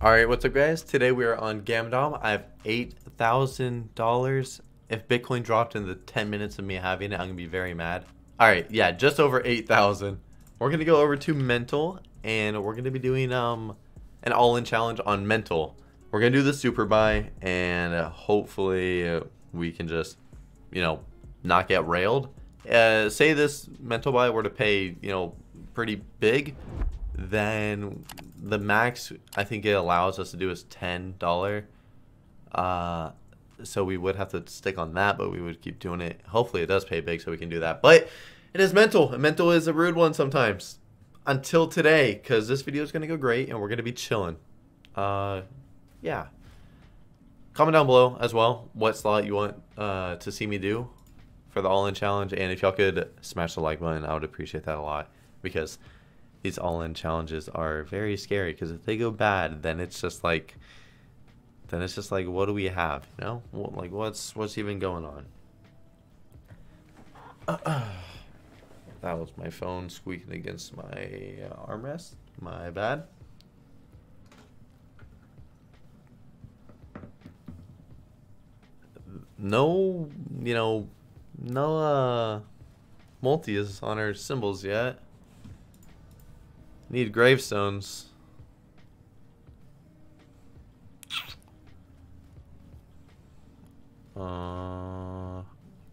Alright, what's up guys? Today we are on Gamdom. I have $8,000. If Bitcoin dropped in the 10 minutes of me having it, I'm to be very mad. Alright, yeah, just over 8,000. We're to go over to Mental, and we're to be doing um an all-in challenge on Mental. We're to do the super buy, and hopefully we can just, you know, not get railed. Uh, say this Mental buy were to pay, you know, pretty big, then the max I think it allows us to do is ten dollar. Uh, so we would have to stick on that, but we would keep doing it. Hopefully, it does pay big, so we can do that. But it is mental. And mental is a rude one sometimes. Until today, because this video is gonna go great, and we're gonna be chilling. Uh, yeah. Comment down below as well what slot you want uh, to see me do for the all-in challenge, and if y'all could smash the like button, I would appreciate that a lot because these all-in challenges are very scary because if they go bad then it's just like then it's just like what do we have you know? Like what's what's even going on? That was my phone squeaking against my uh, armrest. My bad. No you know no uh multi is on our symbols yet Need gravestones. Uh,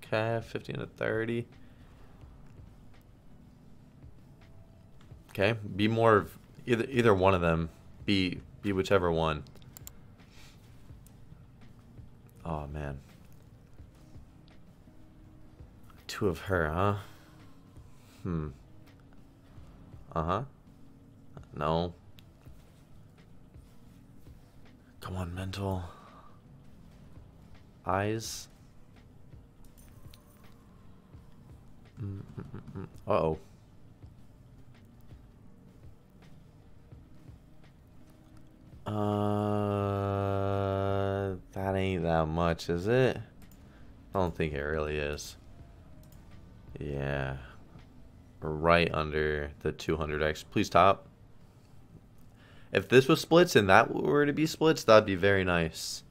okay, 15 to 30. Okay, be more of either either one of them. Be be whichever one. Oh man. Two of her, huh? Hmm. Uh-huh. No. Come on, mental. Eyes. Mm -mm -mm. Uh oh. Uh, that ain't that much, is it? I don't think it really is. Yeah. Right under the 200x. Please top. If this was splits and that were to be splits, that'd be very nice.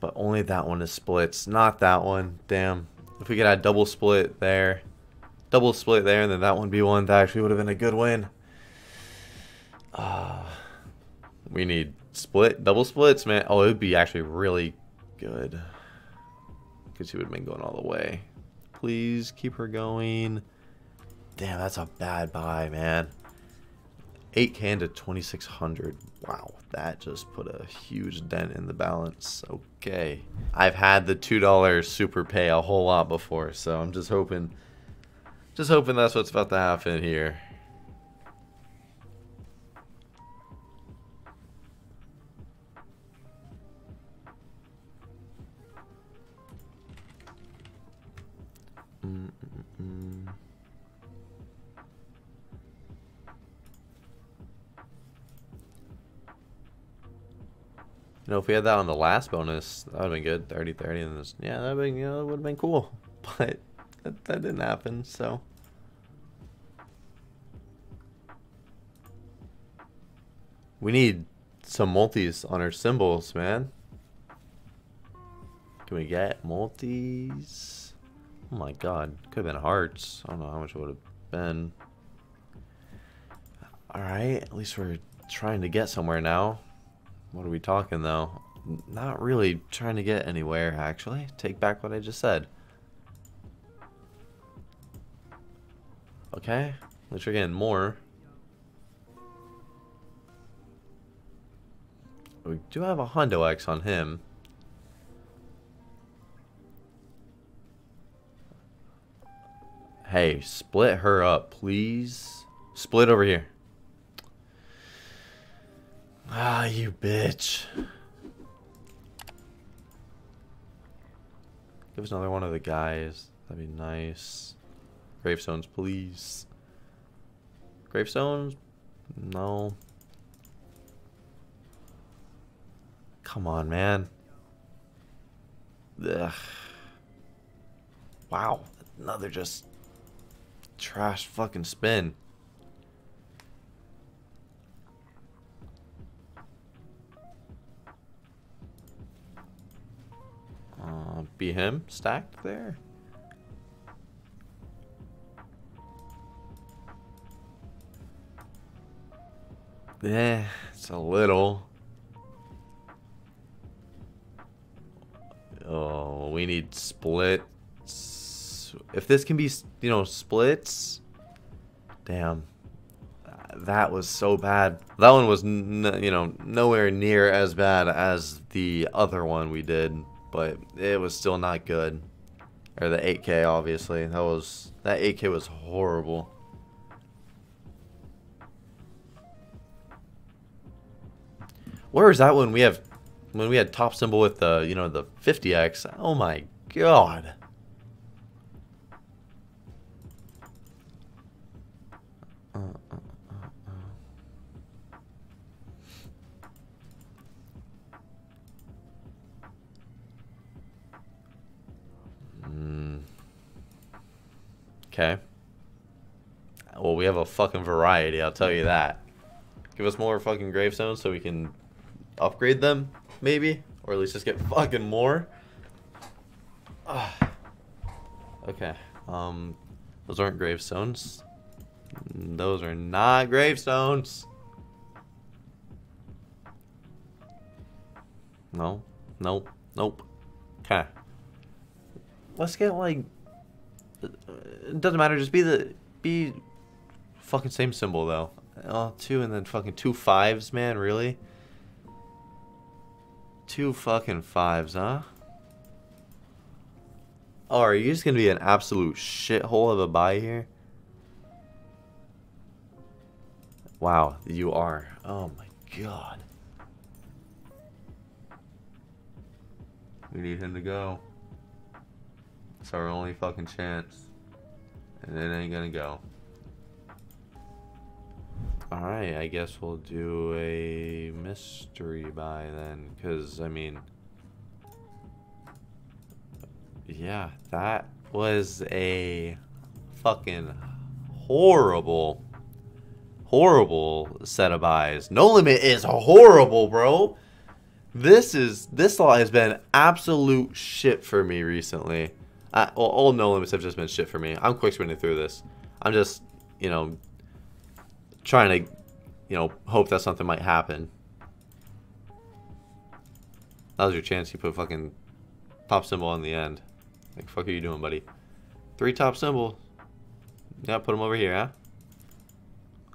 But only that one is splits, not that one. Damn. If we could add double split there, double split there, and then that one be one, that actually would have been a good win. Uh, we need split, double splits, man. Oh, it would be actually really good. Because she would have been going all the way. Please keep her going. Damn, that's a bad buy, man. 8k to 2600 wow that just put a huge dent in the balance. Okay. I've had the two dollar super pay a whole lot before so i'm just hoping just hoping that's what's about to happen here know, if we had that on the last bonus, that would have been good. 30 30. And this, yeah, that would you know, would have been cool. But that, that didn't happen, so. We need some multis on our symbols, man. Can we get multis? Oh my god. Could have been hearts. I don't know how much it would have been. Alright, at least we're trying to get somewhere now. What are we talking though? Not really trying to get anywhere actually. Take back what I just said. Okay, least we're more. We do have a Hondo X on him. Hey, split her up, please. Split over here. Ah, you bitch. Give us another one of the guys. That'd be nice. Gravestones, please. Gravestones? No. Come on, man. Ugh. Wow. Another just trash fucking spin. know, be him stacked there. Yeah, it's a little. Oh, we need splits. If this can be, you know, splits. Damn. That was so bad. That one was, you know, nowhere near as bad as the other one we did. But it was still not good. Or the 8K, obviously. That was, that 8K was horrible. Where is that when we have when we had top symbol with the you know the 50x? Oh my god. Okay. Well, we have a fucking variety, I'll tell you that. Give us more fucking gravestones so we can upgrade them, maybe? Or at least just get fucking more. Ah. Okay. Um, those aren't gravestones. Those are not gravestones. No. Nope. Nope. Okay. Let's get like. It doesn't matter. Just be the be. Fucking same symbol though. Oh, two and then fucking two fives, man. Really? Two fucking fives, huh? Oh, are you just gonna be an absolute shithole of a buy here? Wow, you are. Oh my god. We need him to go. It's our only fucking chance. And it ain't gonna go. Alright, I guess we'll do a mystery buy then, because, I mean... Yeah, that was a fucking horrible, horrible set of buys. No Limit is horrible, bro. This is, this lot has been absolute shit for me recently. All No Limits have just been shit for me. I'm quick spinning through this. I'm just, you know, trying to, you know, hope that something might happen. That was your chance. You put fucking top symbol on the end. Like, fuck are you doing, buddy? Three top symbols. Yeah, put them over here, huh?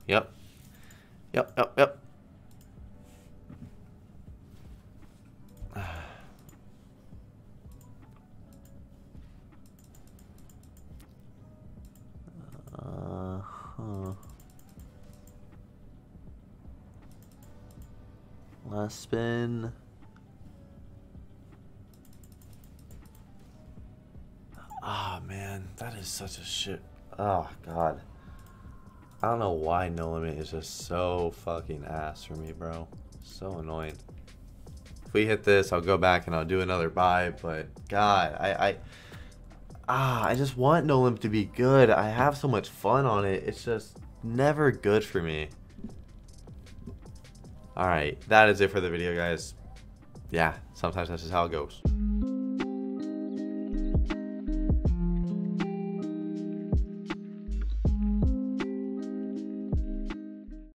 Yep. Yep, yep, yep. Spin. Ah, oh, man. That is such a shit. Oh, God. I don't know why No Limit is just so fucking ass for me, bro. So annoying. If we hit this, I'll go back and I'll do another buy, but God, I, I ah, I just want No Limit to be good. I have so much fun on it. It's just never good for me. Alright, that is it for the video, guys. Yeah, sometimes that's just how it goes.